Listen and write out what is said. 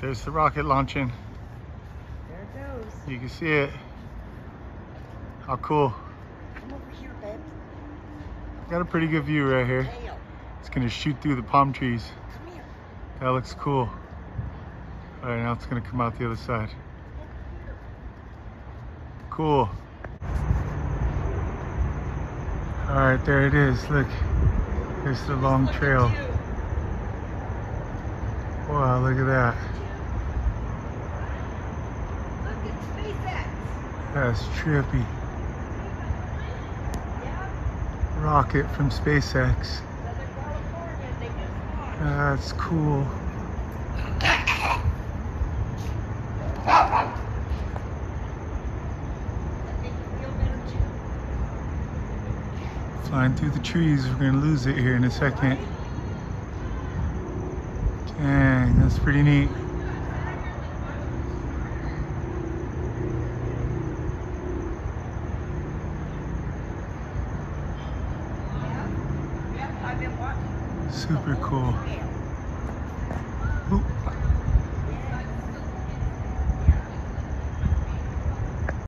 There's the rocket launching. There it goes. You can see it. How cool. Come over here, babe. Got a pretty good view right here. Tail. It's gonna shoot through the palm trees. Come here. That looks cool. All right, now it's gonna come out the other side. Cool. All right, there it is. Look, there's the long trail. Wow, look at that. Look at SpaceX. That's trippy. Rocket from SpaceX. That's cool. Flying through the trees. We're gonna lose it here in a second. Dang, that's pretty neat. Super cool.